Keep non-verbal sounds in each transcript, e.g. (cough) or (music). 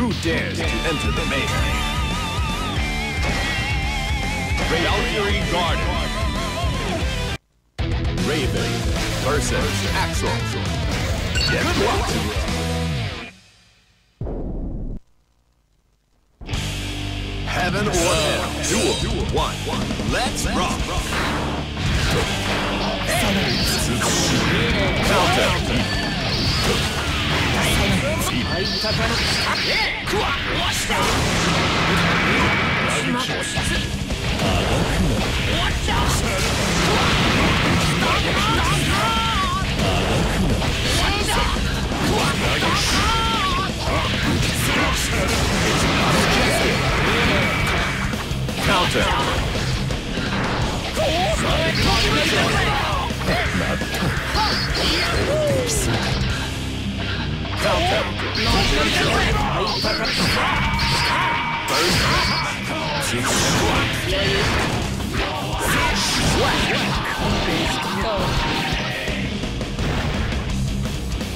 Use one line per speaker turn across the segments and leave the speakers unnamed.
Who dares to enter the maze? Valkyrie Garden. Raven versus Axel. Get locked. Heaven or Hell. Duel. One. Let's rock. Hey. Counter. 最高の下へくわわした島を出すあらくなわしたくわだだ
あ
らくなわ
したくわだだ
カウンター
まったく。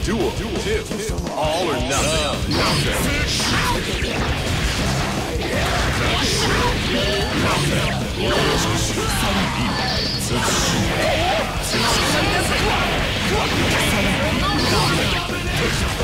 Duel. Duel. Two. All or nothing.
Nothing. Nothing.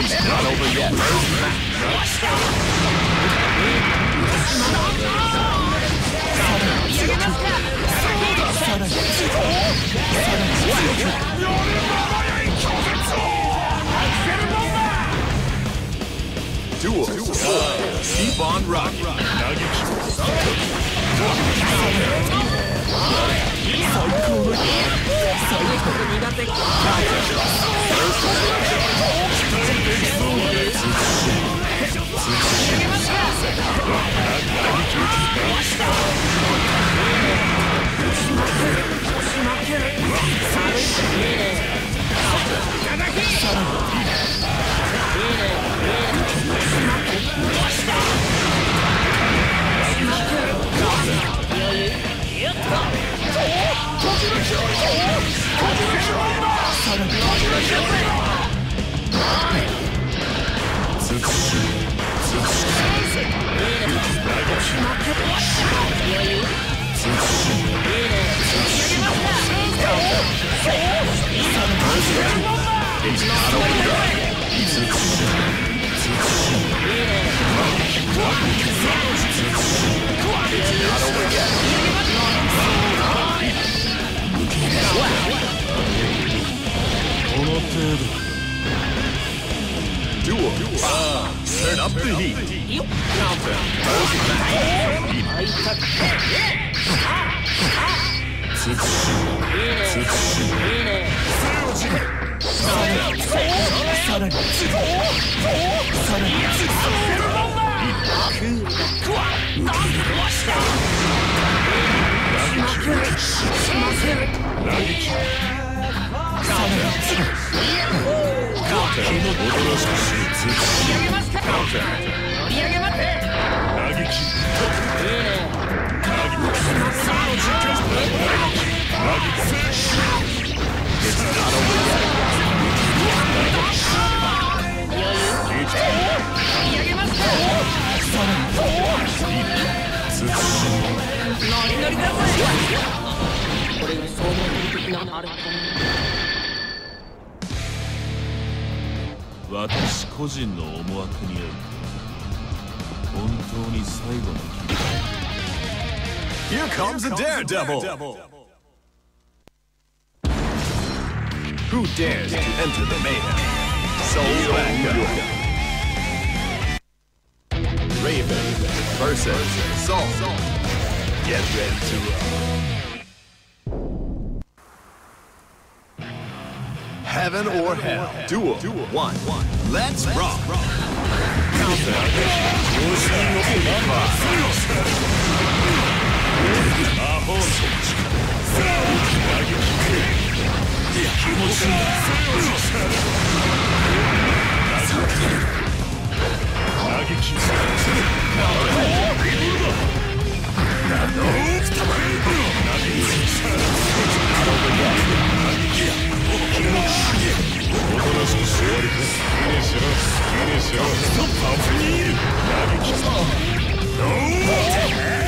It's not over yet. Watch out! さらにさらに強く夜ま
ばい拒絶をアクセルボンバーデュオスーボンッキー最高の最高苦手いしね。Nothing. 投げまります投げ私個人の
思惑による。本当に最後の機会
Here comes, Here a daredevil. Who dares to enter the mayhem? Soul Backup. Raven versus Soul. Get ready to roll. Heaven or hell. Duel. One. Let's rock. Counter. フィニ
ッシュストップア
ップにい
る投げ
きったノー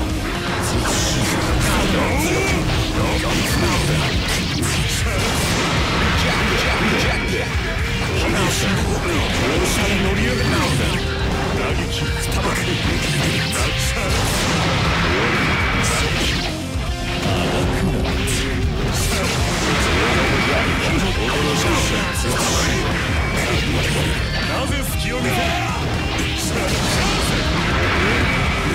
なぜ隙を見せる？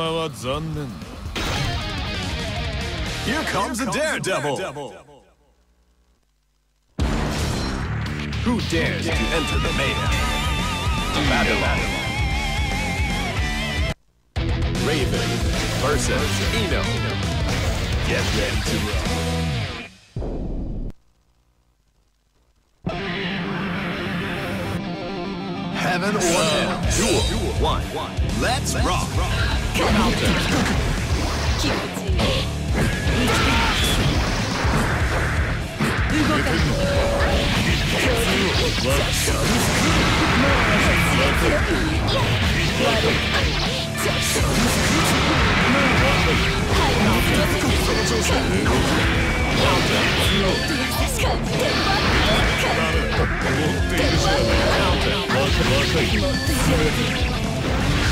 様は残念だ Here comes
a daredevil!
Who dares to enter the mayhem?
Babylon. Raven versus Eno. Get ready to
roll. Heaven
or hell. Duel one.
one. Let's rock! Rock! (laughs)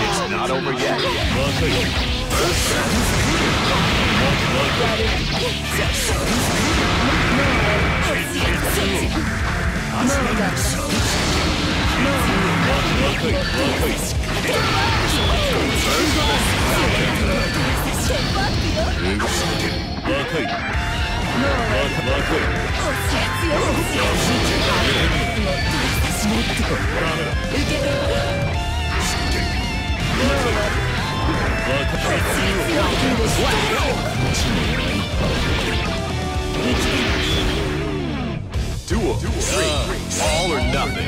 It's not over yet
若い
Duel. Three. All or nothing.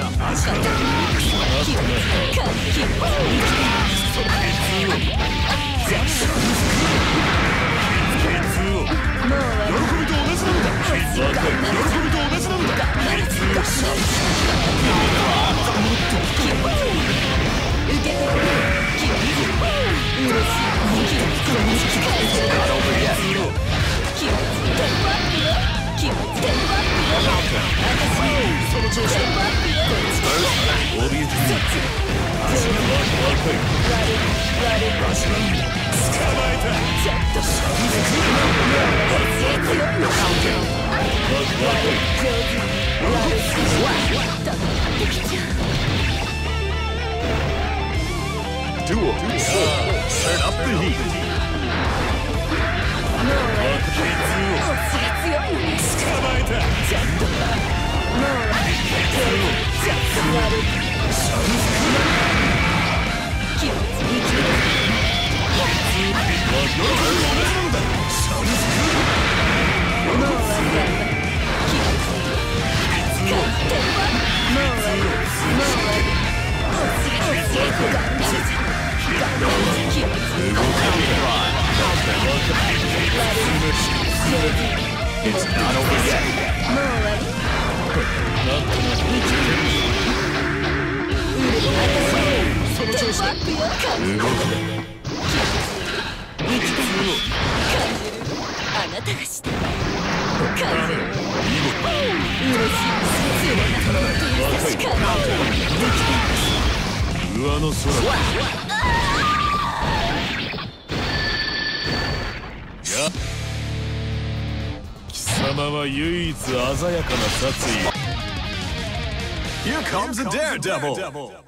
びと同じなん。だ喜びと同じなんだその調子だ
怯えてみる若い若い
Duel four Turn up the heat
捕まえた
動け It's not over yet の調子だ
動く。
あなたがした感じる嬉しい強な優しか
上の空や貴様は唯一鮮やかな殺意
Here comes a daredevil.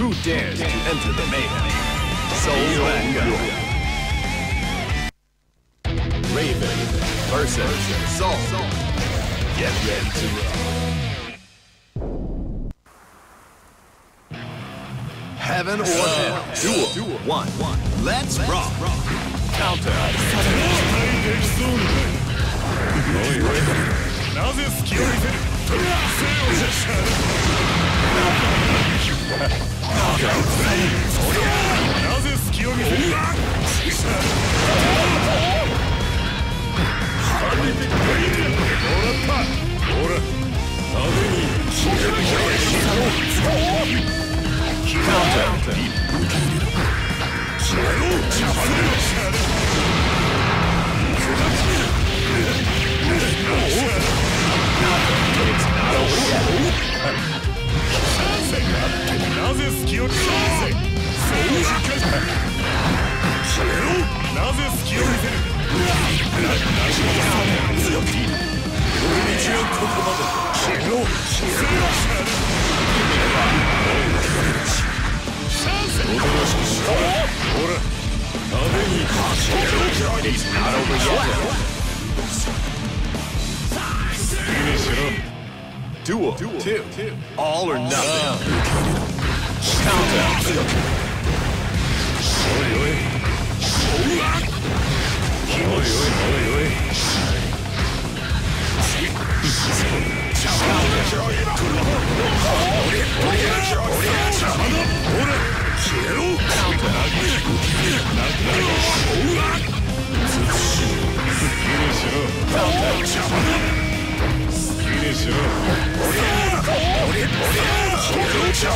Who dares to enter the mayhem Soul Mango Raven versus Soul Get ready to roll Heaven or hell Duel One Let's rock Counter
できそうにおいおいなぜ隙を見せる 生をじゃしたなぜ隙を見せる？もらったほらなぜに
Counter
なぜ隙を見せる？そうしかなぜ隙を見せる？なな強く俺道はここまで消えろ消えろチャンスおとなしくしろほら派手に消えろ
It's not over yet
好きにしろ
Duel. Duel. Two. Two. All or nothing.
Countdown. Oi, oi. Oi, oi, oi, oi.
こ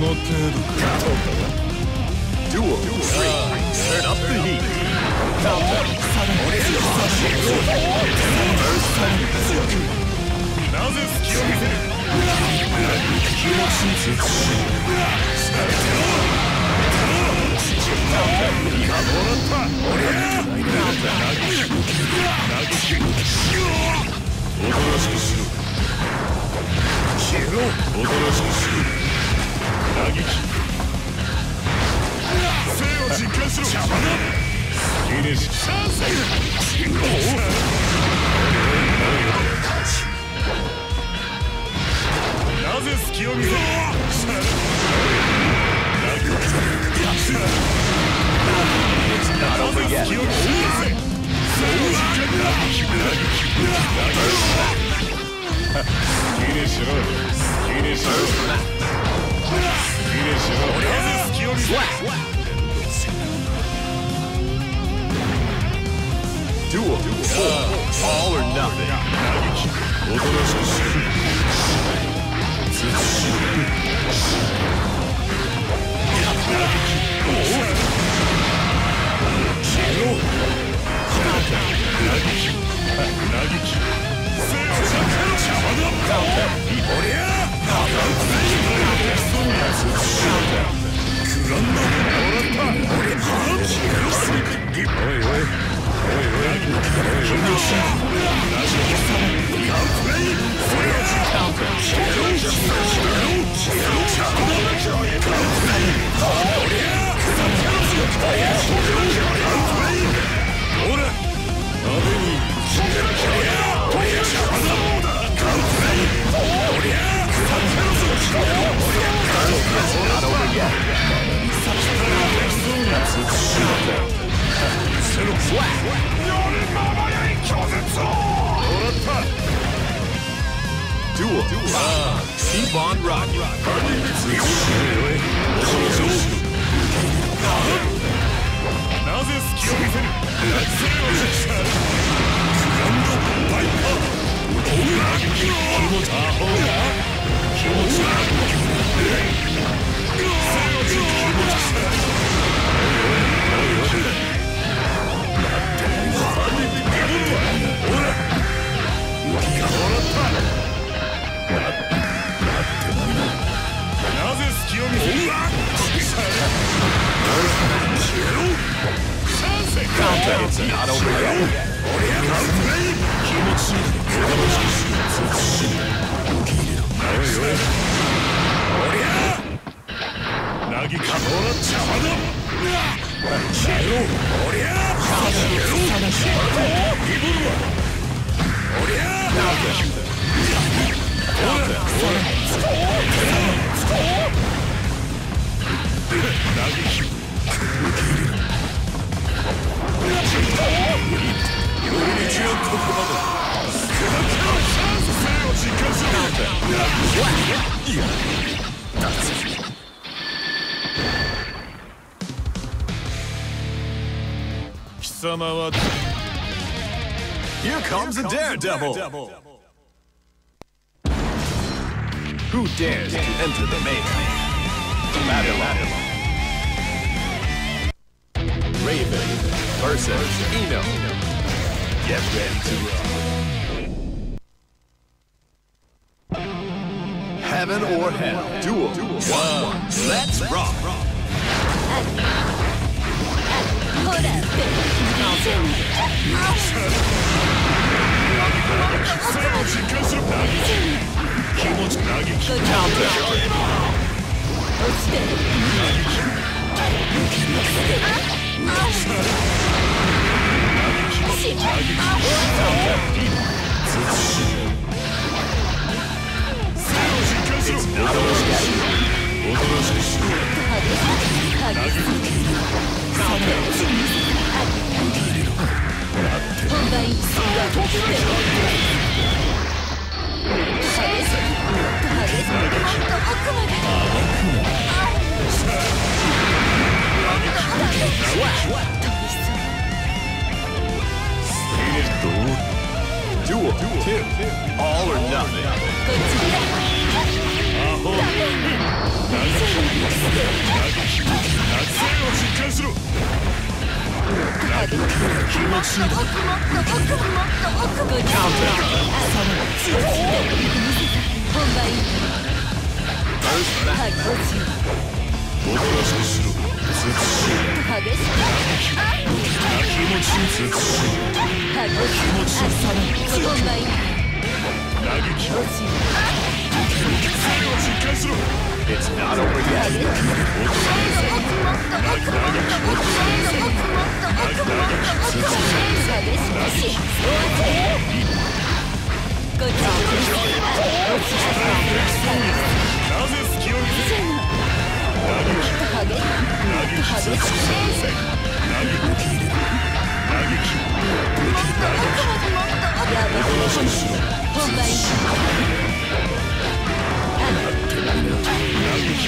の程度か
Duel 3. Turn up the heat.
ぜ隙を見せるおとなしくしろおとなしくしろ嘆き生を実感しろ邪魔だ好きにしチャンスなぜ隙を見せるなぜ隙を見せる好きにしろ好きにしろ好きにしろなぜ隙を見せる
Duel All or nothing.
おとなしくしろ
ー Duel 5. Keep on rocking.
なぜ隙を見せる生を実感グランドバイパー気持ちアホが気持ち生を実感なぜ隙を見せるチャンス
It's not over yet.
なぎかほら邪魔だ消えろおりゃ消えろリボルはおりゃなぎき寄り道は。ここまでチャン様は
Here comes a daredevil. Who dares to enter the mayhem? Babylon. Raven versus Eno. Get ready to rock. Heaven or hell. Duel. One. Let's rock.
ほら
生を実感しろなぎき気持ちなぎき
落ちて
実感しろおとなしくしろ。
本番一が起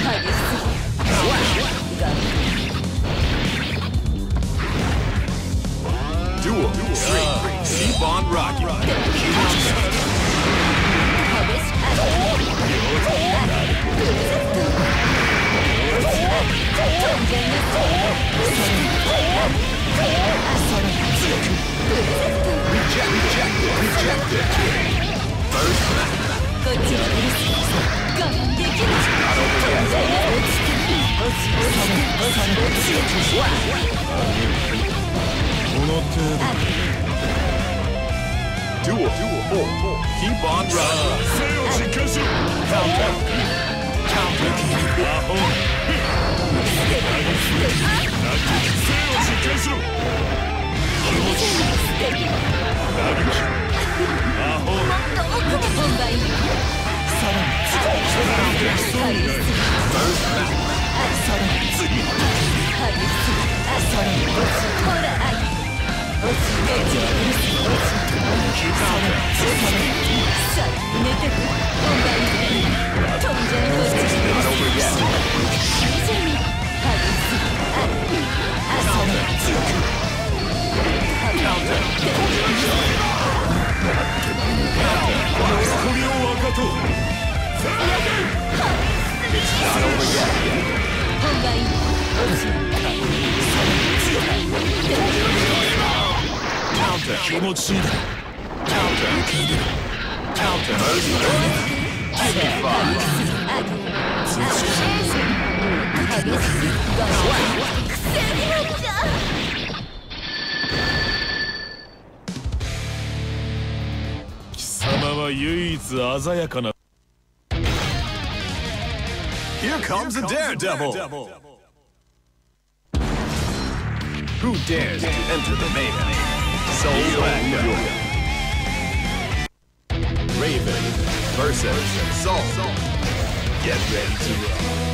Tiger's
気持ちいい
だ。受けろ。counter. Give
me
貴様は唯一鮮やかな。
Here comes a daredevil! Who dares to enter the mayhem? Soul Magna! Raven versus Saul. Get ready to roll.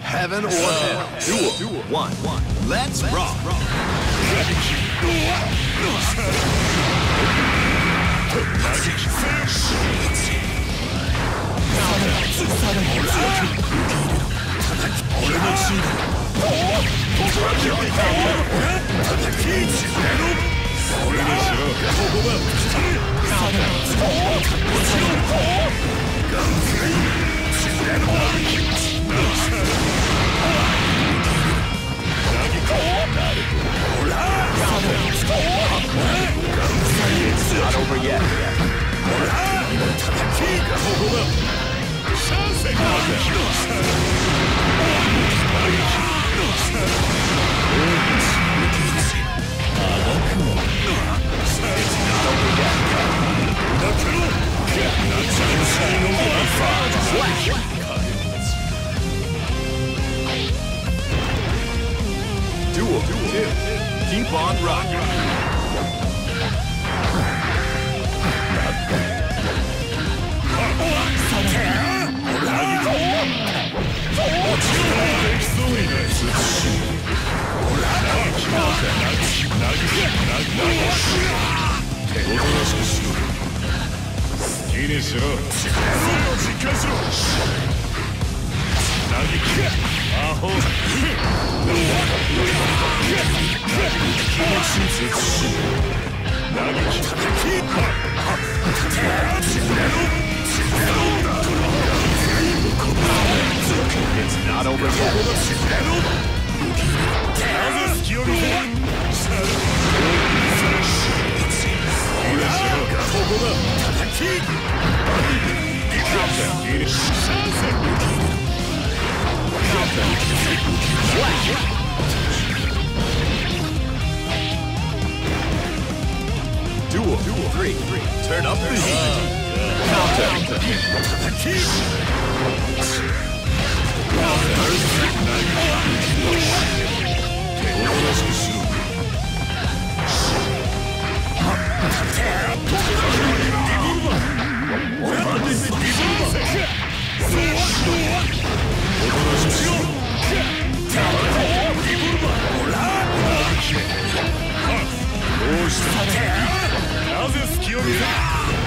Heaven or hell. Duel. Duel.
One. One. Let's, Let's rock. rock. いにしろ。どんど実感しろ打撃魔法打撃 It's not over る Duel.
Duel. Three. Three. Turn up the heat. Counter.
Counter. Counter. なぜ隙を見た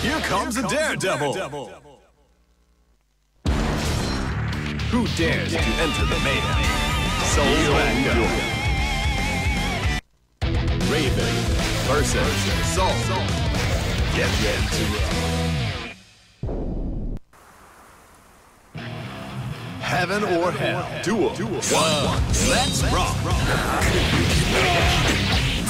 Here comes a daredevil! Who dares to enter the mayhem? Soul Manga. Raven versus Soul. Get into to. Heaven or hell. Duel. Duel. One. Let's rock.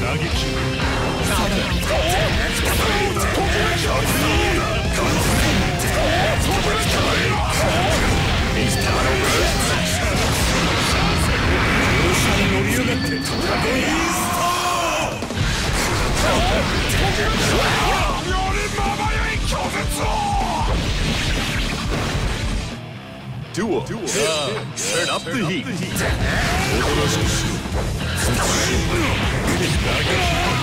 嘆き。Duel. Duel. Uh, turn, turn up turn the heat. Up the heat.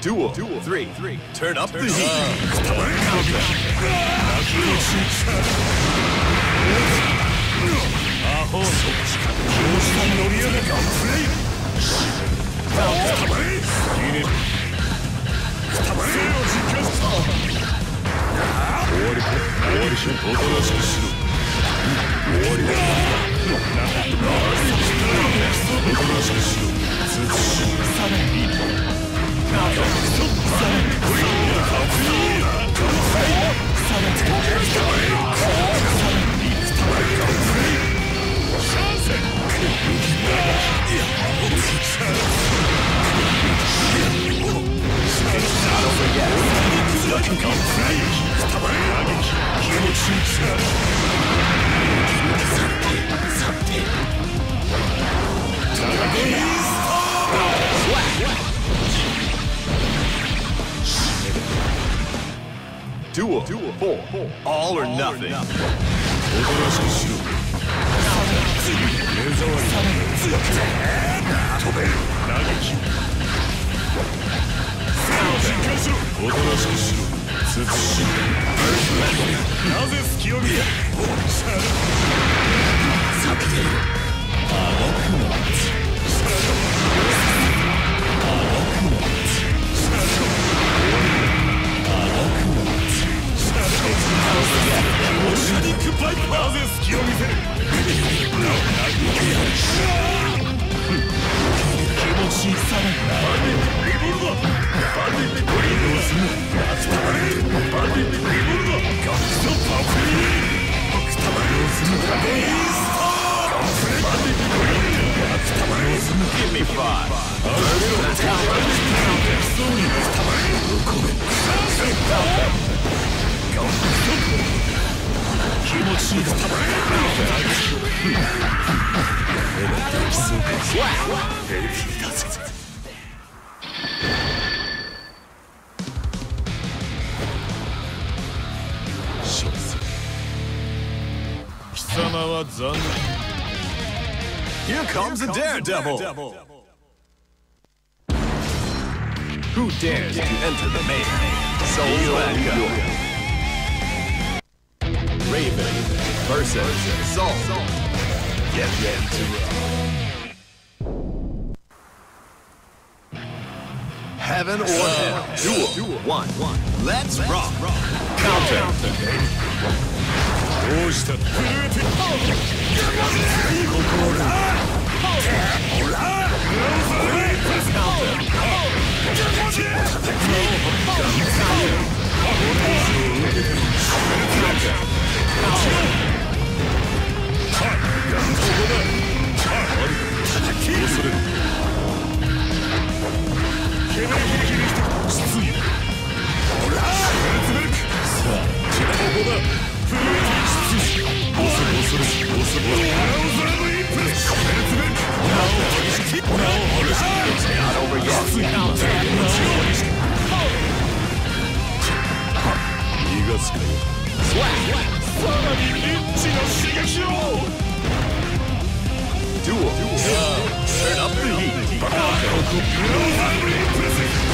Duel. Duel. Three. Three. Turn up Turn the heat.
Uh.
おとなしくしろ。Yeah. Duel, Duel. Four. Four. All or nothing. All or nothing. なぜ隙を見た
Daredevil. Daredevil. Who dares to enter the main? Soul Raven. Raven versus Soul. Get ready to roll. Heaven or hell. Duel. Duel. One.
One. Let's, Let's rock. rock. Counter. Counter. どうしたここだ。恐るしさらにッ刺激を Do it! Turn up the heat! Back up! Blue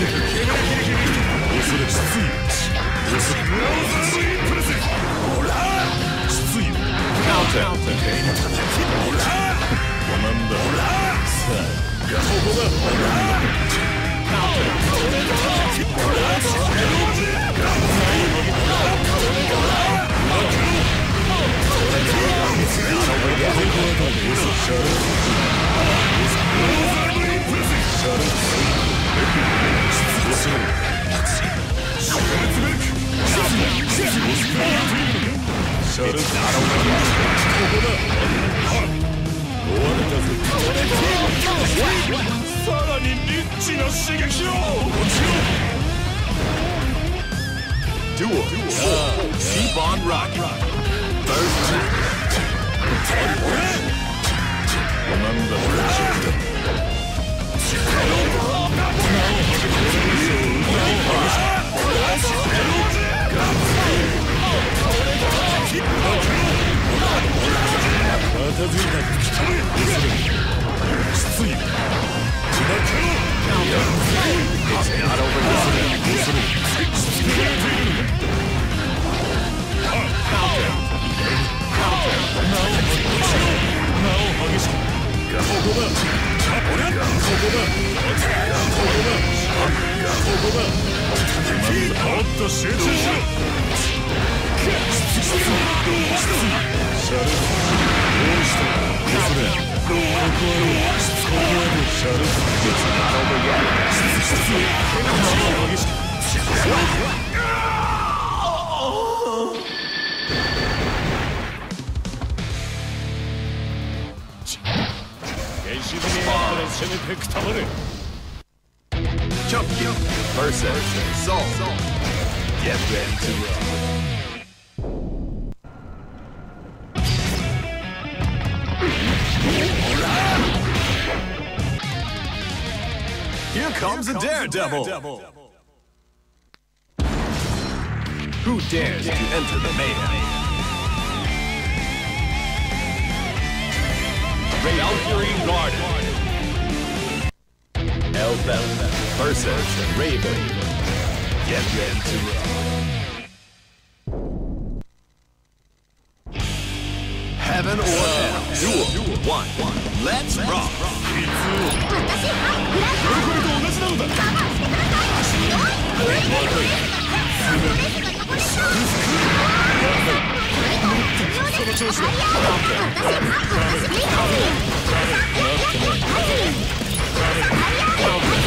Shut up. on rocket. First, take one. Remember the legend. It's not over yet. Shut up.
Chunky versus Soul. Get ready to roll. Here comes a daredevil. Who dares to enter the mayhem? Valkyrie Garden. Hellbound versus Raven. Get ready to roll. Heaven or hell. Duel. One. Let's rock.
その調子だ上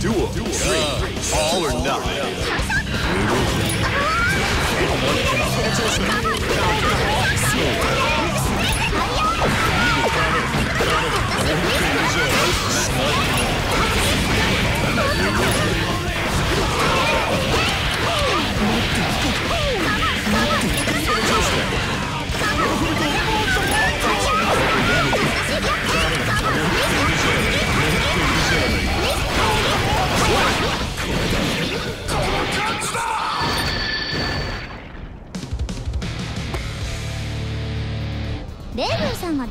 Duel. Duel. Uh,
all or nothing. レー
ベルさんは?